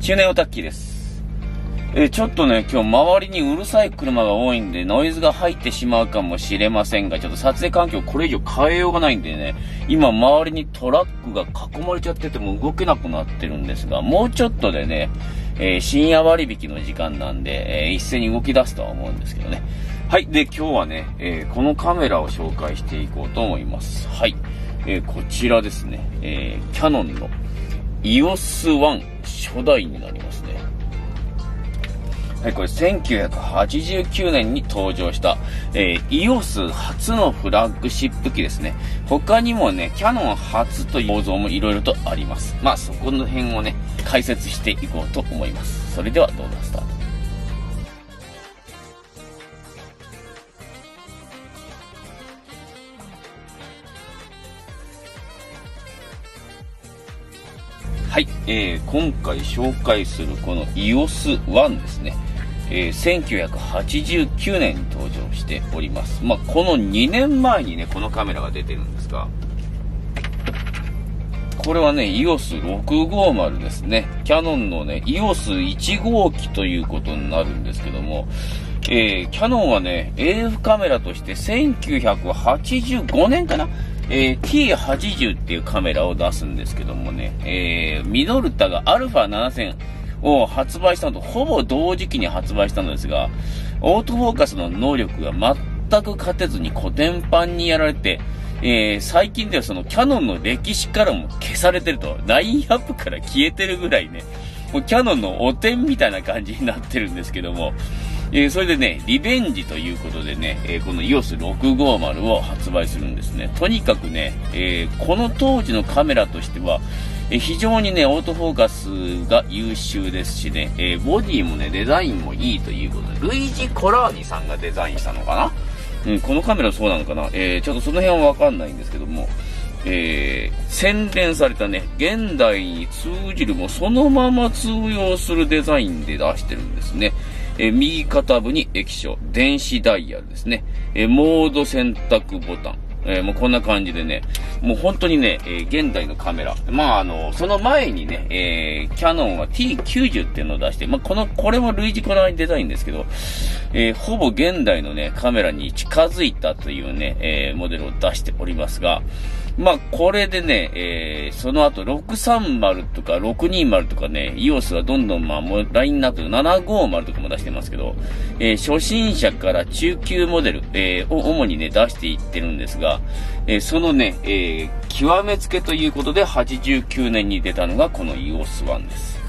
中年オタッキーです。え、ちょっとね、今日周りにうるさい車が多いんで、ノイズが入ってしまうかもしれませんが、ちょっと撮影環境これ以上変えようがないんでね、今周りにトラックが囲まれちゃってても動けなくなってるんですが、もうちょっとでね、えー、深夜割引の時間なんで、えー、一斉に動き出すとは思うんですけどね。はい。で、今日はね、えー、このカメラを紹介していこうと思います。はい。えー、こちらですね、え、キャノンの EOS1 初代になりますね。はい、これ1989年に登場した、えー、EOS 初のフラッグシップ機ですね。他にもね、キャノン初という構造も色々とあります。まあ、そこの辺をね、解説していこうと思います。それではどうぞスタート。はい、えー、今回紹介するこの EOS1 ですね。えー、1989年に登場しております。まあ、この2年前にね、このカメラが出てるんですが、これはね、EOS650 ですね。キャノンのね、EOS1 号機ということになるんですけども、えー、キャノンはね、AF カメラとして1985年かなえー、T80 っていうカメラを出すんですけどもね、えー、ミノルタが α7000 を発売したのとほぼ同時期に発売したのですが、オートフォーカスの能力が全く勝てずに古典版にやられて、えー、最近ではそのキャノンの歴史からも消されてると、ラインアップから消えてるぐらいね、もうキャノンの汚点みたいな感じになってるんですけども、えー、それでね、リベンジということでね、えー、この EOS650 を発売するんですね。とにかくね、えー、この当時のカメラとしては、え非常にね、オートフォーカスが優秀ですしね、えボディもね、デザインもいいということで、ルイジ・コラーニさんがデザインしたのかな？うん、このカメラそうなのかな？えちょっとその辺はわかんないんですけども、えー、洗練されたね、現代に通じるもそのまま通用するデザインで出してるんですね。え右肩部に液晶、電子ダイヤルですね。えモード選択ボタン。えー、もうこんな感じでね、もう本当にね、えー、現代のカメラ。まあ、あの、その前にね、えー、キャノンは T90 っていうのを出して、まあ、この、これも類似こだわりデザインですけど、え、ほぼ現代のね、カメラに近づいたというね、え、モデルを出しておりますが、まあ、これでね、えー、その後630とか620とかね、EOS はどんどんまあ、もうラインナップ750とかも出してますけど、えー、初心者から中級モデル、えー、を主にね、出していってるんですが、えー、そのね、えー、極めつけということで89年に出たのがこの EOS1 です。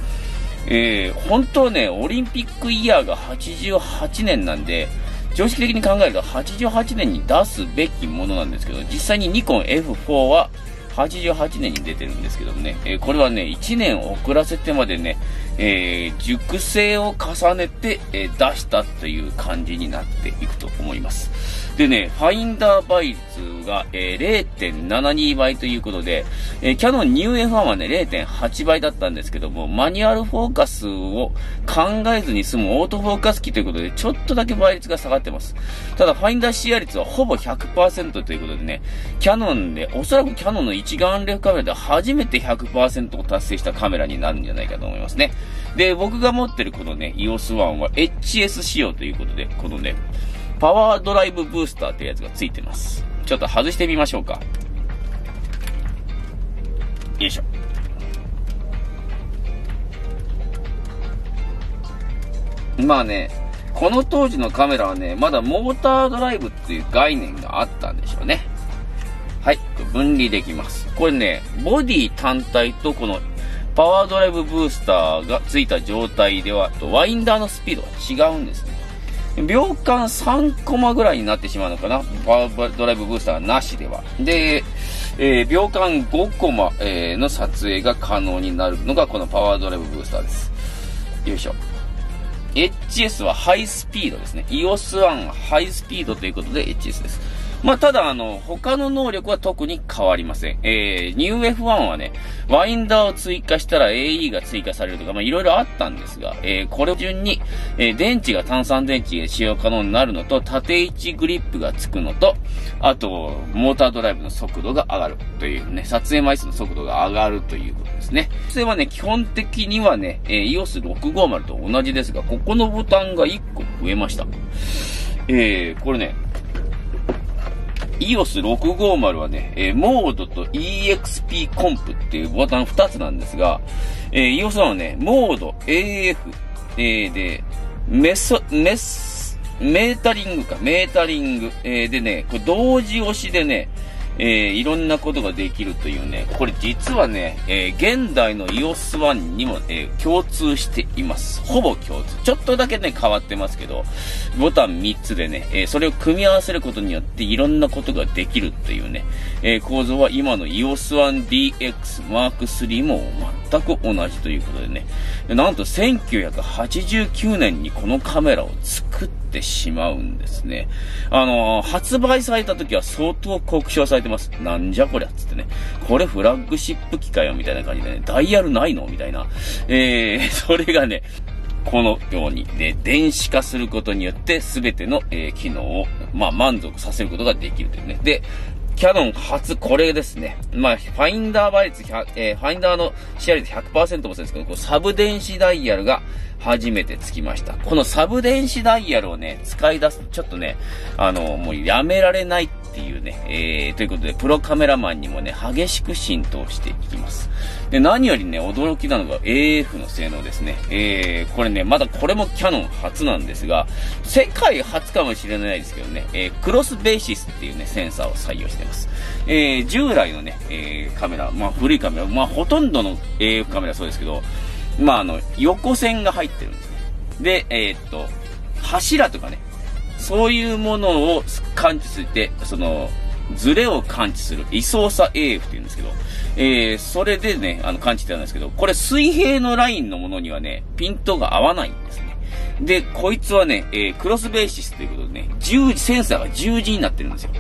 えー、本当ね、オリンピックイヤーが88年なんで、常識的に考えると88年に出すべきものなんですけど、実際にニコン F4 は88年に出てるんですけどもね、えー、これはね、1年遅らせてまでね、えー、熟成を重ねて、えー、出したという感じになっていくと思います。でね、ファインダー倍率が、えー、0.72倍ということで、えー、キャノン NewF1 はね、0.8倍だったんですけども、マニュアルフォーカスを考えずに済むオートフォーカス機ということで、ちょっとだけ倍率が下がってます。ただ、ファインダー視野率はほぼ100%ということでね、キャノンで、おそらくキャノンの一眼レフカメラで初めて100%を達成したカメラになるんじゃないかと思いますね。で、僕が持ってるこのね、EOS1 は HS 仕様ということで、このね、パワードライブブースターってやつがついてます。ちょっと外してみましょうか。よいしょ。まあね、この当時のカメラはね、まだモータードライブっていう概念があったんでしょうね。はい、分離できます。これね、ボディ単体とこのパワードライブブースターがついた状態では、ワインダーのスピードが違うんですね。秒間3コマぐらいになってしまうのかなパワードライブブースターなしでは。で、えー、秒間5コマ、えー、の撮影が可能になるのがこのパワードライブブースターです。よいしょ。HS はハイスピードですね。EOS1 ハイスピードということで HS です。まあ、ただ、あの、他の能力は特に変わりません。えー、ニュー F1 はね、ワインダーを追加したら AE が追加されるとか、まあ、いろいろあったんですが、えー、これを順に、えー、電池が炭酸電池で使用可能になるのと、縦位置グリップがつくのと、あと、モータードライブの速度が上がるというね、撮影枚数の速度が上がるということですね。それはね、基本的にはね、えー、EOS650 と同じですが、ここのボタンが1個増えました。えー、これね、EOS650 はね、えー、モードと EXP コンプっていうボタン2つなんですが、えー、EOS はね、モード AF、えー、で、メソ、メス、メータリングか、メータリング、えー、でね、これ同時押しでね、えー、いろんなことができるというね、これ実はね、えー、現代の EOS1 にも、えー、共通しています。ほぼ共通。ちょっとだけね、変わってますけど、ボタン3つでね、えそれを組み合わせることによっていろんなことができるというね、え構造は今の EOS1DX Mark III も全く同じということでね、なんと1989年にこのカメラを作っててしまうんですね。あの発売された時は相当酷評されてます。なんじゃこりゃっつってね。これフラッグシップ機かよみたいな感じでね、ダイヤルないのみたいな。えー、それがね、このように、ね、電子化することによって、全ての、えー、機能を、まあ、満足させることができるというね。で、キャノン初これですね。まあ、ファインダー倍率100、えー、ファインダーのシェア率100%もそうですけど、こうサブ電子ダイヤルが初めてつきました。このサブ電子ダイヤルをね、使い出す、ちょっとね、あの、もうやめられないっていうね、えー、ということで、プロカメラマンにもね、激しく浸透していきます。で、何よりね、驚きなのが AF の性能ですね。えー、これね、まだこれもキャノン初なんですが、世界初かもしれないですけどね、えー、クロスベーシスっていうね、センサーを採用してます。えー、従来のね、えー、カメラ、まあ古いカメラ、まあほとんどの AF カメラそうですけど、まああの、横線が入ってるんですね。で、えー、っと、柱とかね、そういうものを感知して、その、ズレを感知する、位相差 AF って言うんですけど、えー、それでね、あの、感知ってたんですけど、これ水平のラインのものにはね、ピントが合わないんですね。で、こいつはね、えー、クロスベーシスということでね、十字、センサーが十字になってるんですよ。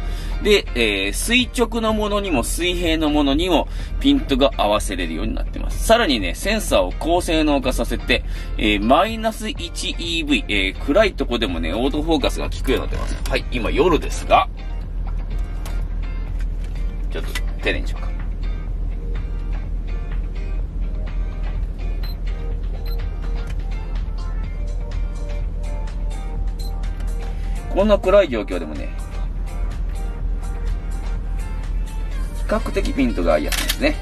で、えー、垂直のものにも水平のものにもピントが合わせれるようになってます。さらにね、センサーを高性能化させて、えー、マイナス 1EV、えー、暗いとこでもね、オートフォーカスが効くようになってます。はい、今夜ですが、ちょっと丁寧にしようか。こんな暗い状況でもね、比較的ピントがいいやつですね。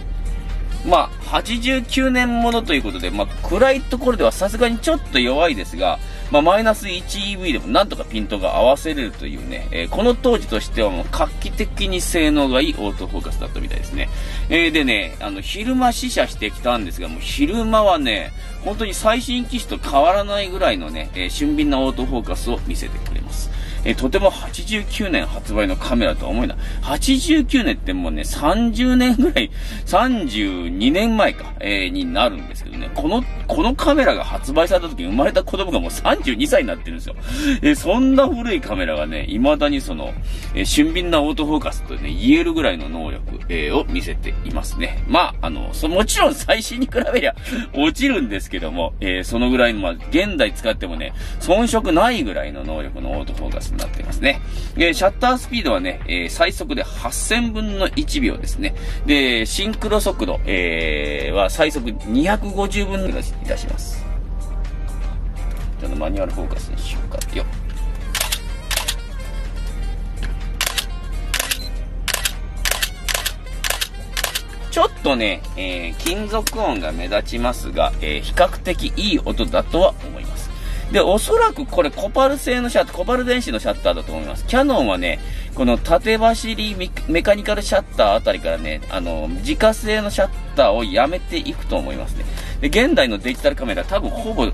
まあ、89年ものということで、まあ、暗いところではさすがにちょっと弱いですが、まあ、マイナス 1EV でもなんとかピントが合わせれるというね、えー、この当時としてはもう画期的に性能がいいオートフォーカスだったみたいですね。えー、でね、あの、昼間試写してきたんですが、もう昼間はね、本当に最新機種と変わらないぐらいのね、えー、俊敏なオートフォーカスを見せてくれます。え、とても89年発売のカメラとは思えない。89年ってもうね、30年ぐらい、32年前か、え、になるんですけどね、この、このカメラが発売された時に生まれた子供がもう32歳になってるんですよ。え、そんな古いカメラがね、未だにその、え、俊敏なオートフォーカスとね、言えるぐらいの能力、え、を見せていますね。まあ、あの、そ、もちろん 最新に比べりゃ落ちるんですけども、え、そのぐらいの、まあ、現代使ってもね、遜色ないぐらいの能力のオートフォーカスになってますね。えシャッタースピードはね、え、最速で8000分の1秒ですね。で、シンクロ速度、えー、は最速250分の1いたします。ちょっとマニュアルフォーカスにしようかよ。ちょっとね、えー、金属音が目立ちますが、えー、比較的いい音だとは思います。で、おそらくこれコパル製のシャッター、コパル電子のシャッターだと思います。キャノンはね、この縦走りメカニカルシャッターあたりからね、あの、自家製のシャッターをやめていくと思いますね。で、現代のデジタルカメラ多分ほぼ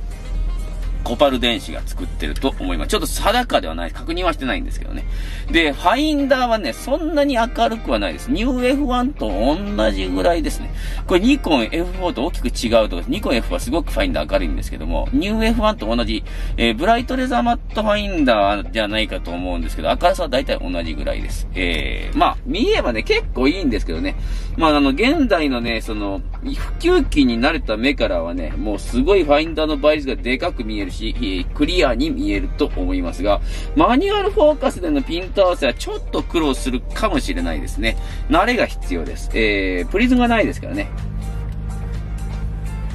コパル電子が作ってると思います。ちょっと定かではない、確認はしてないんですけどね。で、ファインダーはね、そんなに明るくはないです。ニュー F1 と同じぐらいですね。これニコン F4 と大きく違うとニコン F はすごくファインダー明るいんですけども、ニュー F1 と同じ、えー、ブライトレーザーマットファインダーじゃないかと思うんですけど、明るさは大体同じぐらいです。えー、まあ、見えばね、結構いいんですけどね。まあ、あの、現代のね、その、普及期に慣れた目からはね、もうすごいファインダーの倍率がでかく見えるし、しクリアに見えると思いますが、マニュアルフォーカスでのピント合わせはちょっと苦労するかもしれないですね。慣れが必要です。えー、プリズムがないですからね。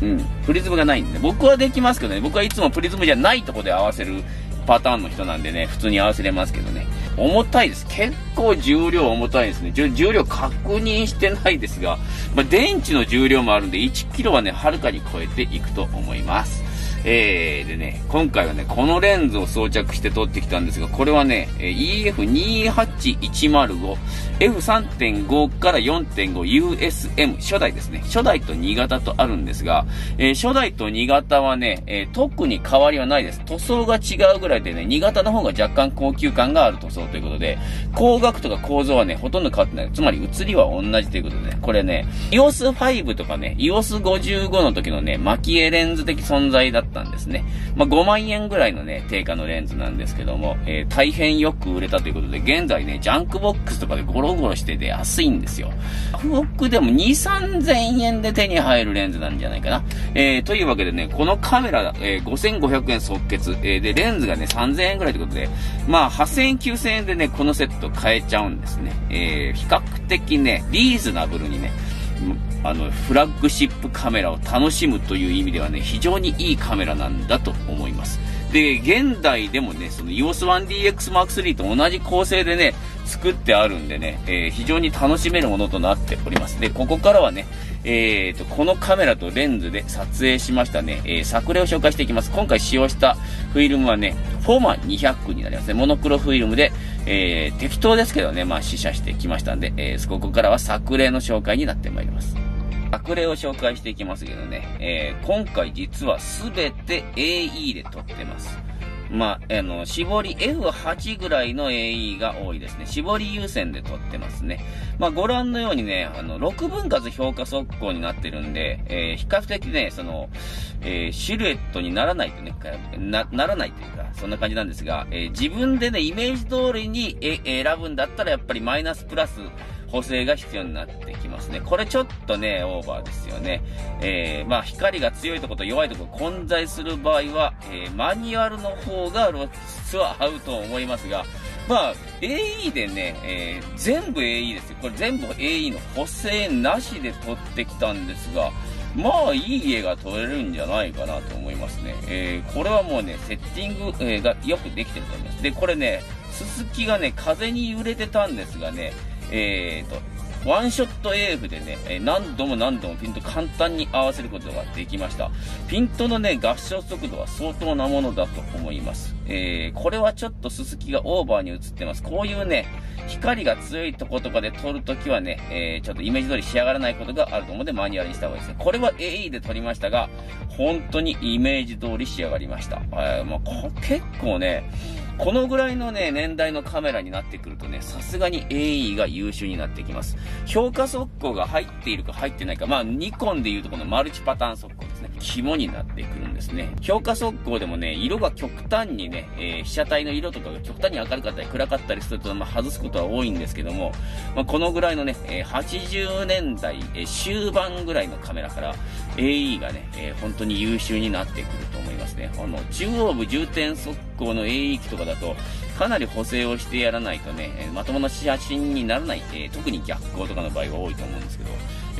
うん。プリズムがないんで、僕はできますけどね、僕はいつもプリズムじゃないとこで合わせるパターンの人なんでね、普通に合わせれますけどね。重たいです。結構重量重たいですね。重量確認してないですが、まあ、電池の重量もあるんで、1キロはね、はるかに超えていくと思います。えー、でね、今回はね、このレンズを装着して撮ってきたんですが、これはね、EF28105、F3.5 から 4.5USM、初代ですね。初代と2型とあるんですが、えー、初代と2型はね、えー、特に変わりはないです。塗装が違うぐらいでね、2型の方が若干高級感がある塗装ということで、光学とか構造はね、ほとんど変わってない。つまり写りは同じということでね、これね、EOS5 とかね、EOS55 の時のね、巻き絵レンズ的存在だったったんですね。まあ、5万円ぐらいのね、定価のレンズなんですけども、えー、大変よく売れたということで、現在ね、ジャンクボックスとかでゴロゴロしてて安いんですよ。フォックでも2、3000円で手に入るレンズなんじゃないかな。えー、というわけでね、このカメラ、えー、5500円即決、えー、で、レンズがね、3000円ぐらいということで、まあ、8000円、9000円でね、このセット買えちゃうんですね。えー、比較的ね、リーズナブルにね、あの、フラッグシップカメラを楽しむという意味ではね、非常にいいカメラなんだと思います。で、現代でもね、その EOS1DX Mark III と同じ構成でね、作ってあるんでね、えー、非常に楽しめるものとなっております。で、ここからはね、えーと、このカメラとレンズで撮影しましたね、えー、作例を紹介していきます。今回使用したフィルムはね、フォーマ200になりますね。モノクロフィルムで、えー、適当ですけどね、まあ試写してきましたんで、えー、ここからは作例の紹介になってまいります。悪例を紹介していきますけどね、えー、今回実はすべて AE で撮ってます。まあ、あの、絞り F8 ぐらいの AE が多いですね。絞り優先で撮ってますね。まあ、ご覧のようにね、あの、6分割評価速攻になってるんで、えー、比較的ね、その、えー、シルエットにならないとね、な、ならないというか、そんな感じなんですが、えー、自分でね、イメージ通りにえ選ぶんだったら、やっぱりマイナスプラス、補正が必要になってきますね。これちょっとね、オーバーですよね。えー、まあ、光が強いとこと弱いとこ混在する場合は、えー、マニュアルの方が露出は合うと思いますが、まあ、AE でね、えー、全部 AE ですよ。これ全部 AE の補正なしで撮ってきたんですが、まあ、いい絵が撮れるんじゃないかなと思いますね。えー、これはもうね、セッティング、えー、がよくできてると思います。で、これね、ススキがね、風に揺れてたんですがね、えーと、ワンショット AF でね、え何度も何度もピント簡単に合わせることができました。ピントのね、合唱速度は相当なものだと思います。えー、これはちょっとススキがオーバーに映ってます。こういうね、光が強いとことかで撮るときはね、えー、ちょっとイメージ通り仕上がらないことがあると思うのでマニュアルにした方がいいですね。これは AE で撮りましたが、本当にイメージ通り仕上がりました。えー、まあ、結構ね、このぐらいのね、年代のカメラになってくるとね、さすがに AE が優秀になってきます。評価速攻が入っているか入ってないか、まあ、ニコンでいうとこのマルチパターン速攻ですね。肝になってくるんですね。評価速攻でもね、色が極端にね、えー、被写体の色とかが極端に明るかったり暗かったりすると、まあ、外すことは多いんですけども、まあ、このぐらいのね、えー、80年代、えー、終盤ぐらいのカメラから AE がね、え、本当に優秀になってくると思いますね。あの、中央部重点速攻の AE 機とかだと、かなり補正をしてやらないとね、まともな写真にならない、え特に逆光とかの場合は多いと思うんですけど、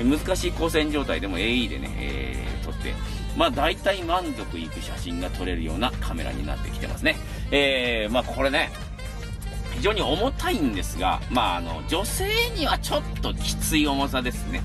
難しい光線状態でも AE でね、えー、撮って、まあ大体満足いく写真が撮れるようなカメラになってきてますね。えー、まあこれね、非常に重たいんですが、まああの、女性にはちょっときつい重さですね。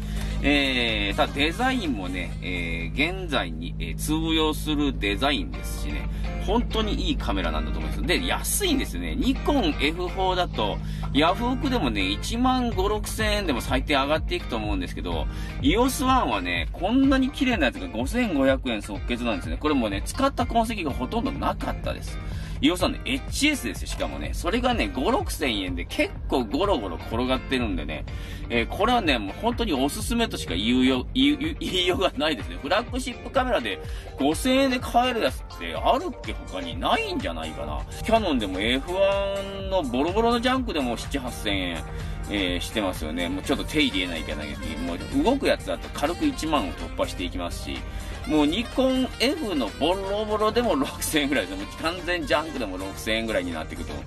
えー、ただデザインもね、えー、現在に、えー、通用するデザインですしね、本当にいいカメラなんだと思います。で、安いんですよね。ニコン F4 だと、ヤフオクでもね、1万5、6千円でも最低上がっていくと思うんですけど、EOS1 はね、こんなに綺麗なやつが5500円即決なんですね。これもね、使った痕跡がほとんどなかったです。伊オさんね、HS ですよ、しかもね。それがね、5、6千円で結構ゴロゴロ転がってるんでね。えー、これはね、もう本当におすすめとしか言うよ、言う、言 いようがないですね。フラッグシップカメラで5000円で買えるやつってあるっけ他にないんじゃないかな。キャノンでも F1 のボロボロのジャンクでも7、8000円。えー、してますよね。もうちょっと手入れないといけないけど、もう動くやつだと軽く1万を突破していきますし、もうニコン F のボロボロでも6000円ぐらいです。もう完全ジャンクでも6000円ぐらいになってくると思う。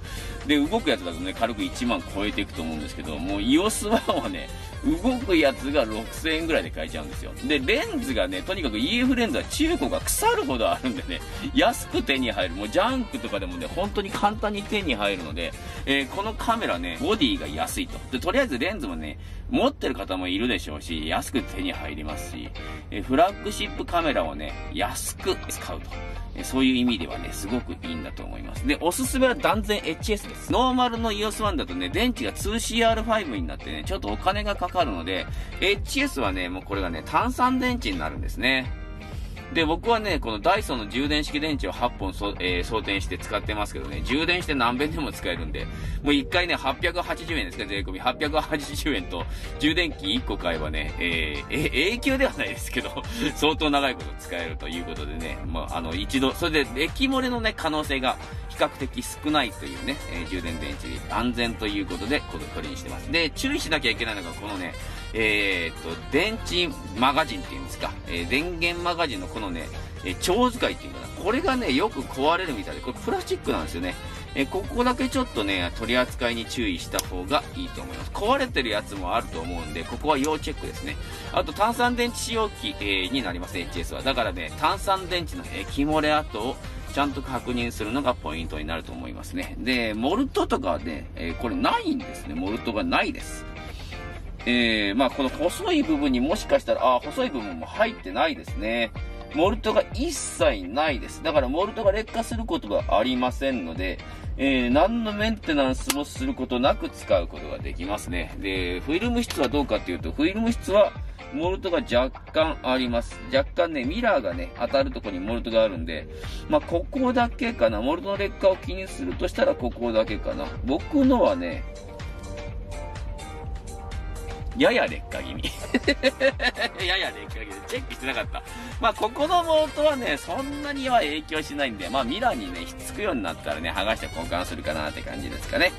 で、動くやつだとね、軽く1万超えていくと思うんですけど、もう EOS1 はね、動くやつが6000円ぐらいで買えちゃうんですよ。で、レンズがね、とにかく EF レンズは中古が腐るほどあるんでね、安く手に入る。もうジャンクとかでもね、本当に簡単に手に入るので、えー、このカメラね、ボディが安いと。で、とりあえずレンズもね、持ってる方もいるでしょうし、安く手に入りますし、えー、フラッグシップカメラをね、安く使うと。そういう意味ではね、すごくいいんだと思います。で、おすすめは断然 HS です。ノーマルの EOS1 だとね、電池が 2CR5 になってね、ちょっとお金がかかるので、HS はね、もうこれがね、炭酸電池になるんですね。で、僕はね、このダイソンの充電式電池を8本そ、えー、装填して使ってますけどね、充電して何遍でも使えるんで、もう1回ね、880円ですか、税込み。880円と、充電器1個買えばね、えー、永久ではないですけど、相当長いこと使えるということでね、まあ、あの、一度、それで、液漏れのね、可能性が較的少ないというね、えー、充電電池安全ということで、このこれにしてます。で、注意しなきゃいけないのが、このね、えー、っと、電池マガジンっていうんですか、えー、電源マガジンのこのね、えー、蝶使いっていうかな、これがね、よく壊れるみたいで、これプラスチックなんですよね。えここだけちょっとね、取り扱いに注意した方がいいと思います。壊れてるやつもあると思うんで、ここは要チェックですね。あと、炭酸電池使用機、えになります、HS は。だからね、炭酸電池の液漏れ跡をちゃんと確認するのがポイントになると思いますね。で、モルトとかはね、えこれないんですね。モルトがないです。えー、まあこの細い部分にもしかしたら、あ、細い部分も入ってないですね。モルトが一切ないです。だからモルトが劣化することがありませんので、えー、何のメンテナンスもすることなく使うことができますね。で、フィルム質はどうかっていうと、フィルム質は、モルトが若干あります。若干ね、ミラーがね、当たるとこにモルトがあるんで、まあ、ここだけかな。モルトの劣化を気にするとしたらここだけかな。僕のはね、やや劣化気味。やや劣化気味。チェックしてなかった。まあ、ここのモートはね、そんなには影響しないんで、まあ、ミラーにね、ひっつくようになったらね、剥がして交換するかなって感じですかね。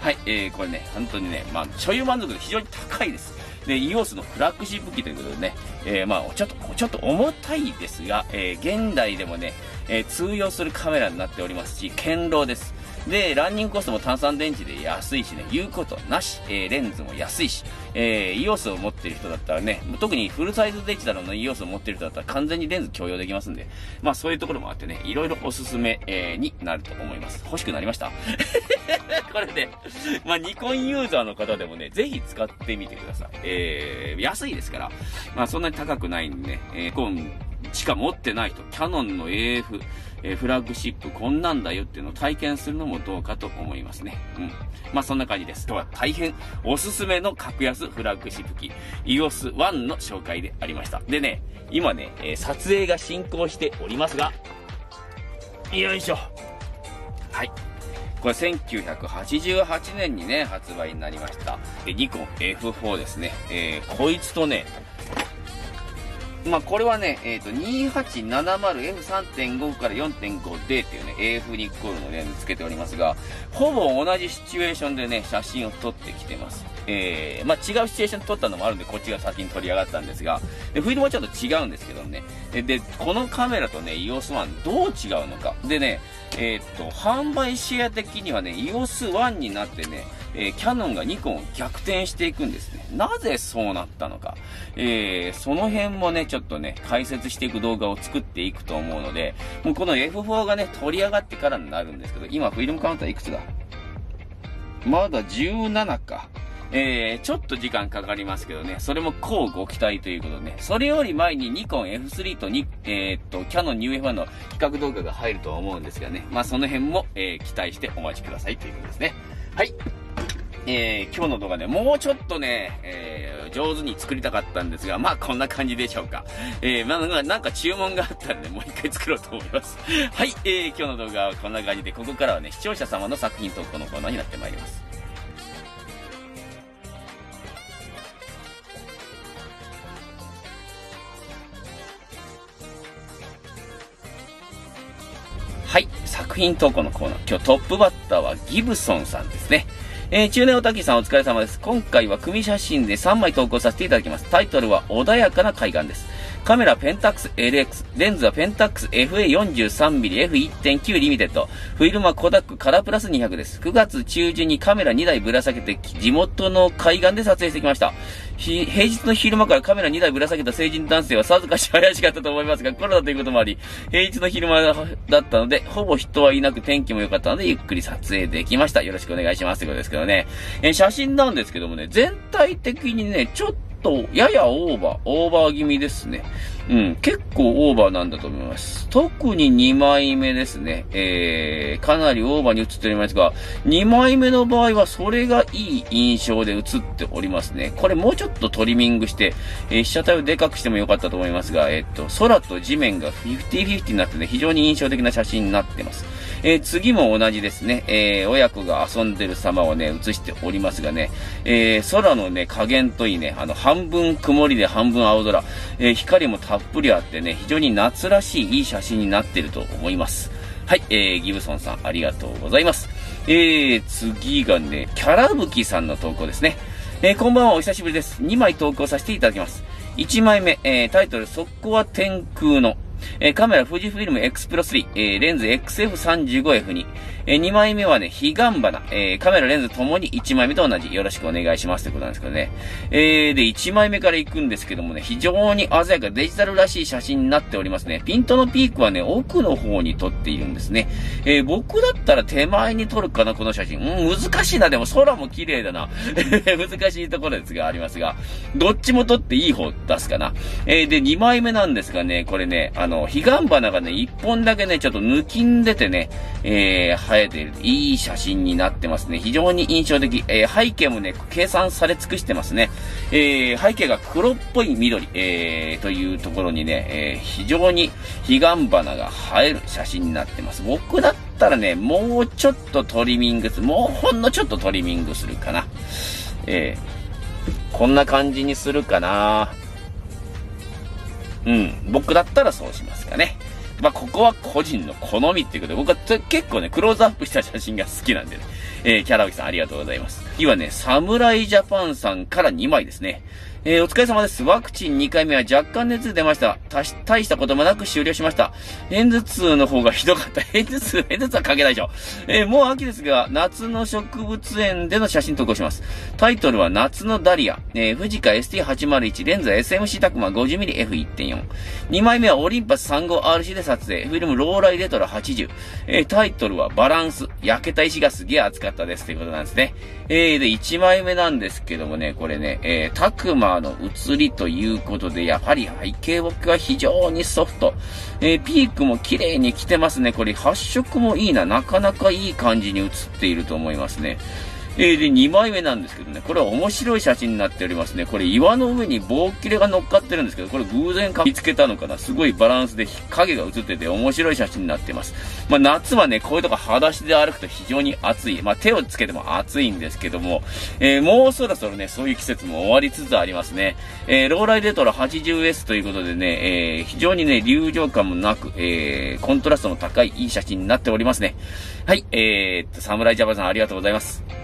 はい、えー、これね、本当にね、まあ、所有満足度非常に高いです。で、EOS のフラッグシップ機ということでね、えー、まあ、ちょっと、ちょっと重たいですが、えー、現代でもね、えー、通用するカメラになっておりますし、堅牢です。で、ランニングコストも炭酸電池で安いしね、言うことなし、えー、レンズも安いし、えー、EOS を持ってる人だったらね、特にフルサイズデジタルの EOS を持ってる人だったら完全にレンズ共用できますんで、まあそういうところもあってね、いろいろおすすめ、えー、になると思います。欲しくなりました。これで、まあニコンユーザーの方でもね、ぜひ使ってみてください。えー、安いですから、まあそんなに高くないんでね、えー、コンしか持ってない人、キャノンの AF、えー、フラッグシップこんなんだよっていうのを体験するのもどうかと思いますね。うん。まあそんな感じです。今日は大変おすすめの格安フラッグシップ機 EOS1 の紹介でありました。でね、今ね、えー、撮影が進行しておりますが、よいしょ。はい。これ1988年にね、発売になりました。で、ニコン F4 ですね。えー、こいつとね、まあ、これはね、えっ、ー、と、2870F3.5 から 4.5D っていうね、AF ニッコールのレンズつけておりますが、ほぼ同じシチュエーションでね、写真を撮ってきてます。えー、まあ、違うシチュエーション撮ったのもあるんで、こっちが先に撮り上がったんですが、で、フィルムはちょっと違うんですけどね。で、このカメラとね、EOS1 どう違うのか。でね、えっ、と、販売シェア的にはね、EOS1 になってね、えー、キャノンがニコンを逆転していくんですね。なぜそうなったのか。えー、その辺もね、ちょっとね、解説していく動画を作っていくと思うので、もうこの F4 がね、取り上がってからになるんですけど、今フィルムカウンターいくつだ？まだ17か。えー、ちょっと時間かかりますけどね、それもこうご期待ということでね、それより前にニコン F3 とに、えー、っと、キャノン UF1 の比較動画が入るとは思うんですがね、まあその辺も、えー、期待してお待ちくださいということですね。はい。えー、今日の動画ね、もうちょっとね、えー、上手に作りたかったんですが、まあこんな感じでしょうか。えー、まあなんか注文があったんで、もう一回作ろうと思います。はい、えー、今日の動画はこんな感じで、ここからはね、視聴者様の作品投稿のコーナーになってまいります。作品投稿のコーナー。今日トップバッターはギブソンさんですね。えー、中年おたきさんお疲れ様です。今回は組写真で3枚投稿させていただきます。タイトルは穏やかな海岸です。カメラペンタックス LX、レンズはペンタックス FA43mm F1.9 リミテッド、フィルムはコダックカラープラス200です。9月中旬にカメラ2台ぶら下げて地元の海岸で撮影してきました。平日の昼間からカメラ2台ぶら下げた成人男性はさぞかし怪しかったと思いますが、コロナということもあり、平日の昼間だったので、ほぼ人はいなく天気も良かったので、ゆっくり撮影できました。よろしくお願いしますということですけどね。え写真なんですけどもね、全体的にね、ちょっとと、ややオーバー、オーバー気味ですね。うん、結構オーバーなんだと思います。特に2枚目ですね。えー、かなりオーバーに映っておりますが、2枚目の場合はそれがいい印象で映っておりますね。これもうちょっとトリミングして、えー、被写体をでかくしてもよかったと思いますが、えー、っと、空と地面が50-50になってね、非常に印象的な写真になってます。えー、次も同じですね、えー、親子が遊んでる様をね、映しておりますがね、えー、空のね、加減といいね、あの、半分曇りで半分青空、えー、光もたたっぷりあってね、非常に夏らしいいい写真になってると思います。はい、えー、ギブソンさん、ありがとうございます。えー、次がね、キャラブキさんの投稿ですね。えー、こんばんは、お久しぶりです。2枚投稿させていただきます。1枚目、えー、タイトル、速攻は天空の。えー、カメラ富士フィルム X Pro 3、えー、レンズ XF35F2、えー、2枚目はね、彼岸花、えー、カメラレンズともに1枚目と同じ、よろしくお願いしますってことなんですけどね。えー、で、1枚目から行くんですけどもね、非常に鮮やかデジタルらしい写真になっておりますね。ピントのピークはね、奥の方に撮っているんですね。えー、僕だったら手前に撮るかな、この写真。うん、難しいな、でも空も綺麗だな。難しいところですが、ありますが、どっちも撮っていい方出すかな。えー、で、2枚目なんですがね、これね、あの、彼岸花がね、1本だけね、ちょっと抜きんでてね、えー、生えている。いい写真になってますね。非常に印象的。えー、背景もね、計算され尽くしてますね。えー、背景が黒っぽい緑、えー、というところにね、え、非常に彼岸花が映える写真になってます。僕だったらね、もうちょっとトリミングする。もうほんのちょっとトリミングするかな。えー、こんな感じにするかな。うん。僕だったらそうしますかね。まあ、ここは個人の好みっていうことで、僕は結構ね、クローズアップした写真が好きなんでね。えー、キャラウキさんありがとうございます。今ね、侍ジャパンさんから2枚ですね。えー、お疲れ様です。ワクチン2回目は若干熱出ました。たし大したこともなく終了しました。片頭痛の方がひどかった。片頭痛、片頭痛は関係ないでしょ。えー、もう秋ですが、夏の植物園での写真投稿します。タイトルは夏のダリア。えー、富士カ ST801、レンズ SMC タクマ 50mmF1.4。2枚目はオリンパス 35RC で撮影。フィルムローライレトロ80。えー、タイトルはバランス。焼けた石がすげえ熱かったです。ということなんですね。えー、で、1枚目なんですけどもね、これね、えー、タクマの映りということで、やはり背景僕は非常にソフト。えー、ピークも綺麗に来てますね。これ発色もいいな。なかなかいい感じに映っていると思いますね。えー、で、2枚目なんですけどね、これは面白い写真になっておりますね。これ岩の上に棒切れが乗っかってるんですけど、これ偶然見つけたのかな。すごいバランスで影が映ってて面白い写真になってます。まあ、夏はね、こういうとこ裸足で歩くと非常に暑い。まあ、手をつけても暑いんですけども、えー、もうそろそろね、そういう季節も終わりつつありますね。えー、ローライレトロ 80S ということでね、えー、非常にね、流浄感もなく、えー、コントラストの高いいい写真になっておりますね。はい、えー、っと、サムライジャパンさんありがとうございます。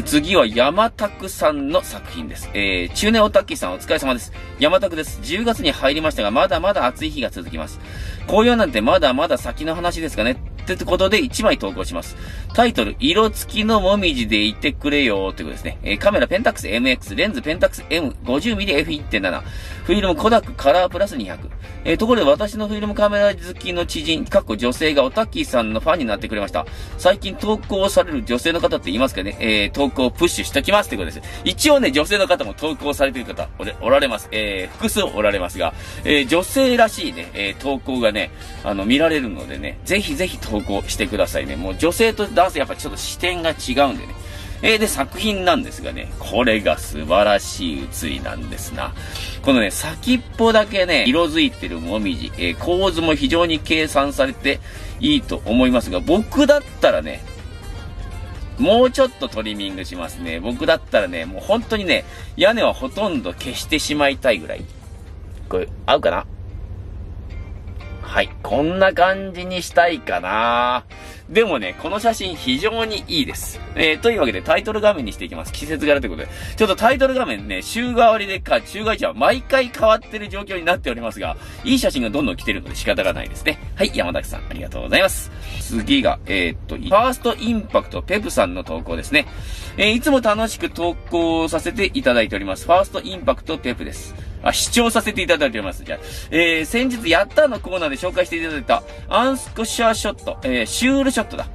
次は山拓さんの作品です。えー、中年オタッキーさんお疲れ様です。山拓です。10月に入りましたが、まだまだ暑い日が続きます。紅葉なんてまだまだ先の話ですかね。ってことで1枚投稿します。タイトル、色付きのもみじでいてくれよということですね。えー、カメラペンタックス MX、レンズペンタックス M50mmF1.7、フィルムコダックカラープラス200。えー、ところで私のフィルムカメラ好きの知人、かっこ女性がオタッキさんのファンになってくれました。最近投稿される女性の方って言いますかね、えー、投稿プッシュしときますということです。一応ね、女性の方も投稿されてる方、おられます。えー、複数おられますが、えー、女性らしいね、えー、投稿がね、あの、見られるのでね、ぜひぜひ投投稿してくださいね。もう女性と男性やっぱちょっと視点が違うんでね。えー、で、作品なんですがね、これが素晴らしい写りなんですな。このね、先っぽだけね、色づいてるもみじ、えー、構図も非常に計算されていいと思いますが、僕だったらね、もうちょっとトリミングしますね。僕だったらね、もう本当にね、屋根はほとんど消してしまいたいぐらい。これ、合うかな？はい。こんな感じにしたいかなでもね、この写真非常にいいです。えー、というわけでタイトル画面にしていきます。季節柄ということで。ちょっとタイトル画面ね、週替わりでか、週替えちは毎回変わってる状況になっておりますが、いい写真がどんどん来てるので仕方がないですね。はい、山崎さん、ありがとうございます。次が、えー、っと、ファーストインパクトペプさんの投稿ですね。えー、いつも楽しく投稿させていただいております。ファーストインパクトペプです。あ、視聴させていただいております。じゃあ、えー、先日やったのコーナーで紹介していただいた、アンスクシャーショット、えー、シュールショットだ。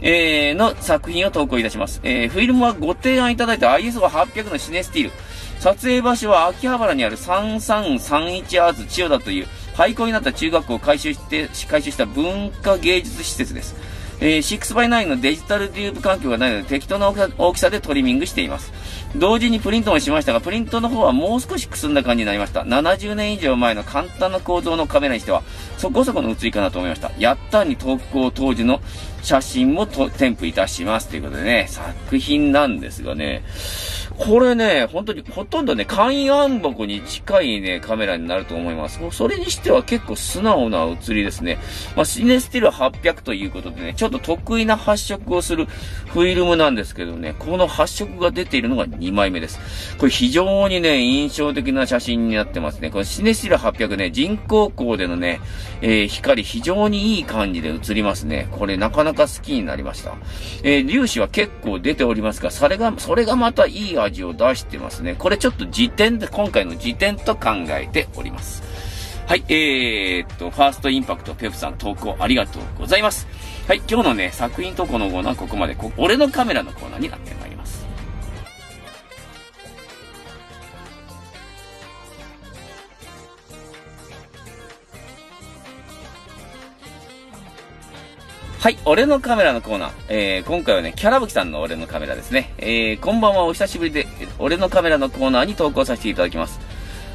えー、の作品を投稿いたします。えー、フィルムはご提案いただいた ISO800 のシネスティール。撮影場所は秋葉原にある3331アーツ千代田という廃校になった中学校を改修して、改修した文化芸術施設です。えー、6x9 のデジタルデューブ環境がないので適当な大きさでトリミングしています。同時にプリントもしましたが、プリントの方はもう少しくすんだ感じになりました。70年以上前の簡単な構造のカメラにしては、そこそこの写りかなと思いました。やったに投稿当時の写真も添付いたします。ということでね、作品なんですがね、これね、本当に、ほとんどね、簡易暗木に近いね、カメラになると思います。それにしては結構素直な写りですね。まあ、シネスティル800ということでね、ちょっと得意な発色をするフィルムなんですけどね、この発色が出ているのが2枚目です。これ非常にね、印象的な写真になってますね。このシネスティル800ね、人工光でのね、えー、光非常にいい感じで映りますね。これなかなか好きになりました。えー、粒子は結構出ておりますが、それが、それがまたいい味を出してますね。これちょっと時点で、今回の時点と考えております。はい、えー、っと、ファーストインパクトペプさん投稿ありがとうございます。はい、今日のね、作品投稿のコーナーここまで、こ俺のカメラのコーナーになってます。はい、俺のカメラのコーナー。えー、今回はね、キャラブキさんの俺のカメラですね。えー、こんばんは、お久しぶりで、俺のカメラのコーナーに投稿させていただきます。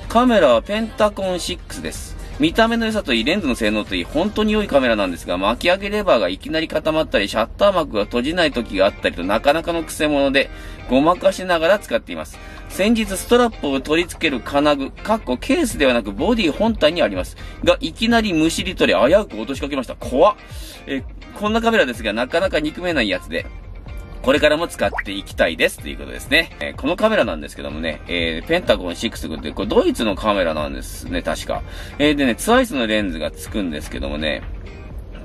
カメラはペンタコン6です。見た目の良さといい、レンズの性能といい、本当に良いカメラなんですが、巻き上げレバーがいきなり固まったり、シャッター幕が閉じない時があったりとなかなかの癖者で、ごまかしながら使っています。先日ストラップを取り付ける金具、かっこケースではなくボディ本体にあります。が、いきなりむしり取り、危うく落としかけました。怖っ。えこんなカメラですが、なかなか憎めないやつで、これからも使っていきたいですということですね。えー、このカメラなんですけどもね、えー、ペンタゴン6って、これドイツのカメラなんですね、確か。えー、でね、ツアイスのレンズがつくんですけどもね、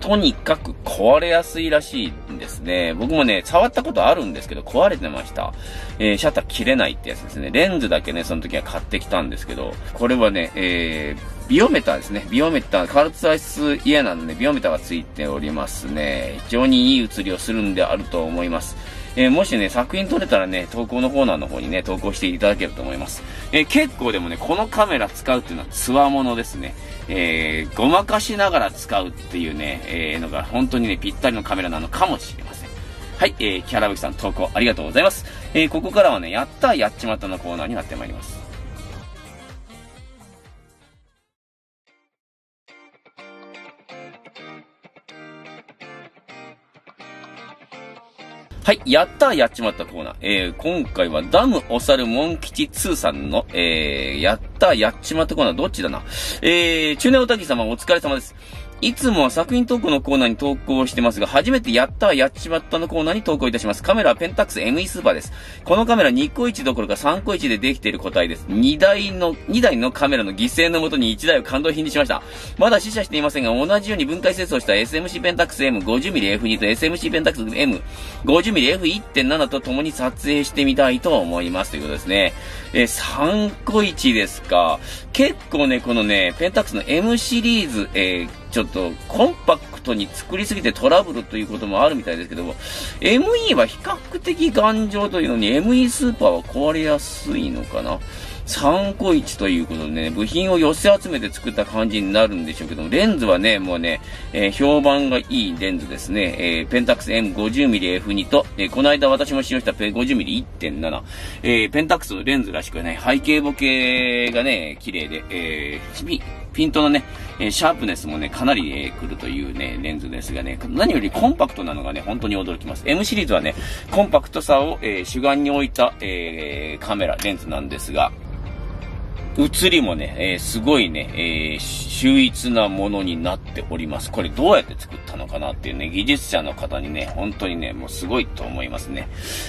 とにかく壊れやすいらしいですね。僕もね、触ったことあるんですけど、壊れてました。えー、シャッター切れないってやつですね。レンズだけね、その時は買ってきたんですけど、これはね、えー、ビオメーターですね。ビオメーター、カルツアイスイヤなんで、ビオメーターがついておりますね。非常にいい写りをするんであると思います。えー、もしね、作品撮れたらね、投稿のコーナーの方にね、投稿していただけると思います。えー、結構でもね、このカメラ使うっていうのはつわものですね。えー、ごまかしながら使うっていうね、え、のが本当にね、ぴったりのカメラなのかもしれません。はい、えー、キャラブキさん投稿ありがとうございます。え、ここからはね、やったやっちまったのコーナーになってまいります。はい、やったやっちまったコーナー。えー、今回はダムおさるモン吉2さんの、えー、やったやっちまったコーナー、どっちだな。えー、中年おたき様お疲れ様です。いつもは作品投稿のコーナーに投稿してますが、初めてやったやっちまったのコーナーに投稿いたします。カメラはペンタックス ME スーパーです。このカメラ2個1どころか3個1でできている個体です。2台の、2台のカメラの犠牲のもとに1台を感動品にしました。まだ試写していませんが、同じように分解清掃した SMC ペンタックス M50mmF2 と SMC ペンタックス M50mmF1.7 と共に撮影してみたいと思います。ということですね。え3個1ですか。結構ね、このね、ペンタックスの M シリーズ、えー、ちょっとコンパクトに作りすぎてトラブルということもあるみたいですけども、ME は比較的頑丈というのに ME スーパーは壊れやすいのかな？3個1ということでね、部品を寄せ集めて作った感じになるんでしょうけども、レンズはね、もうね、えー、評判がいいレンズですね。えー、ペンタックス M50mmF2 と、えー、この間私も使用した 50mm1.7、えー、ペンタックスレンズらしくね、背景ボケがね、綺麗で、えー、ピントのね、えシャープネスもね、かなり、えー、来るというね、レンズですがね、何よりコンパクトなのがね、本当に驚きます。M シリーズはね、コンパクトさを、えー、主眼に置いた、え、カメラ、レンズなんですが、映りもね、えー、すごいね、えー、秀逸なものになっております。これどうやって作ったのかなっていうね、技術者の方にね、本当にね、もうすごいと思いますね。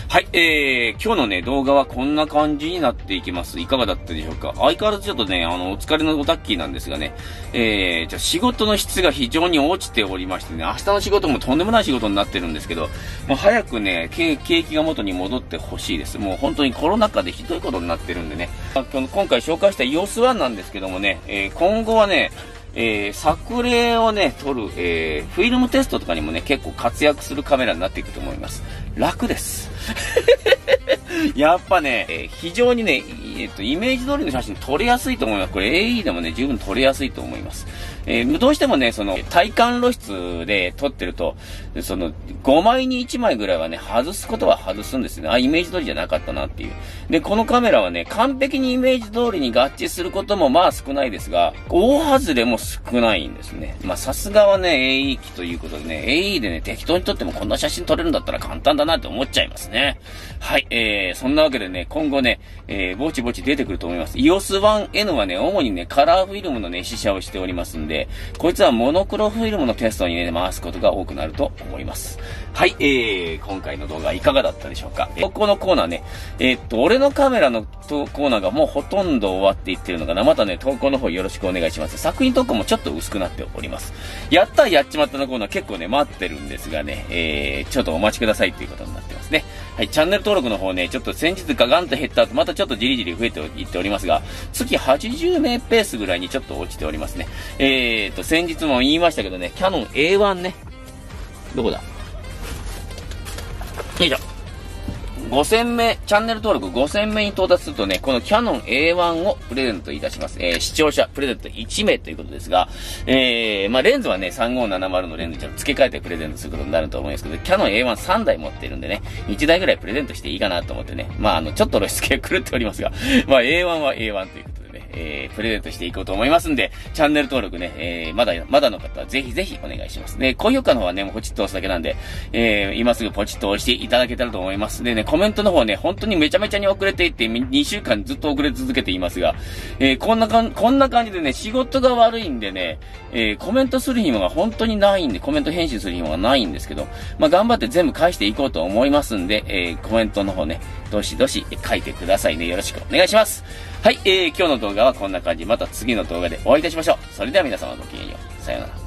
はい、えー、今日のね、動画はこんな感じになっていきます。いかがだったでしょうか？相変わらずちょっとね、あの、お疲れのおタッキーなんですがね、えー、じゃ仕事の質が非常に落ちておりましてね、明日の仕事もとんでもない仕事になってるんですけど、もう早くね、景気が元に戻ってほしいです。もう本当にコロナ禍でひどいことになってるんでね、今回紹介した様子はなんですけどもね、えー、今後はね、えー、作例をね、撮る、えー、フィルムテストとかにもね、結構活躍するカメラになっていくと思います。楽です。やっぱね、えー、非常にね、えっと、イメージ通りの写真撮れやすいと思います。これ AE でもね、十分撮れやすいと思います。えー、どうしてもね、その、体感露出で撮ってると、その、5枚に1枚ぐらいはね、外すことは外すんですね。あ、イメージ通りじゃなかったなっていう。で、このカメラはね、完璧にイメージ通りに合致することもまあ少ないですが、大外れも少ないんですね。まあさすがはね、AE 機ということでね、AE でね、適当に撮ってもこんな写真撮れるんだったら簡単だなって思っちゃいますね。はい、えー、そんなわけでね、今後ね、えー、ぼちぼち出てくると思います。EOS1N はね、主にね、カラーフィルムのね、試写をしておりますんで、で、こいつはモノクロフィルムのテストにね、回すことが多くなると思います。はい、えー、今回の動画いかがだったでしょうか？ここのコーナーね、えー、っと、俺のカメラのコーナーがもうほとんど終わっていってるのかな？またね、投稿の方よろしくお願いします。作品投稿もちょっと薄くなっております。やったやっちまったのコーナー結構ね、待ってるんですがね、えー、ちょっとお待ちくださいっていうことになってますね。はい、チャンネル登録の方ね、ちょっと先日ガガンと減った後、またちょっとじりじり増えていっておりますが、月80名ペースぐらいにちょっと落ちておりますね。えーと、先日も言いましたけどね、キャノン A1 ね、どこだ？よいしょ。5000名、チャンネル登録5000名に到達するとね、このキャノン A1 をプレゼントいたします。えー、視聴者プレゼント1名ということですが、えー、まあ、レンズはね、3570のレンズちょっと付け替えてプレゼントすることになると思うんですけど、キャノン A13 台持ってるんでね、1台ぐらいプレゼントしていいかなと思ってね、まあ、あの、ちょっと露出系狂っておりますが、まあ、A1 は A1 ということ、えー、プレゼントしていこうと思いますんで、チャンネル登録ね、えー、まだ、まだの方はぜひぜひお願いします。で、高評価の方はね、もうポチッと押すだけなんで、えー、今すぐポチッと押していただけたらと思います。でね、コメントの方ね、本当にめちゃめちゃに遅れていって、2週間ずっと遅れ続けていますが、えー、こんなかん、こんな感じでね、仕事が悪いんでね、えー、コメントする暇が本当にないんで、コメント返信する暇がないんですけど、まあ、頑張って全部返していこうと思いますんで、えー、コメントの方ね、どしどし書いてくださいね。よろしくお願いします。はい、えー、今日の動画はこんな感じ。また次の動画でお会いいたしましょう。それでは皆様ごきげんよう。さようなら。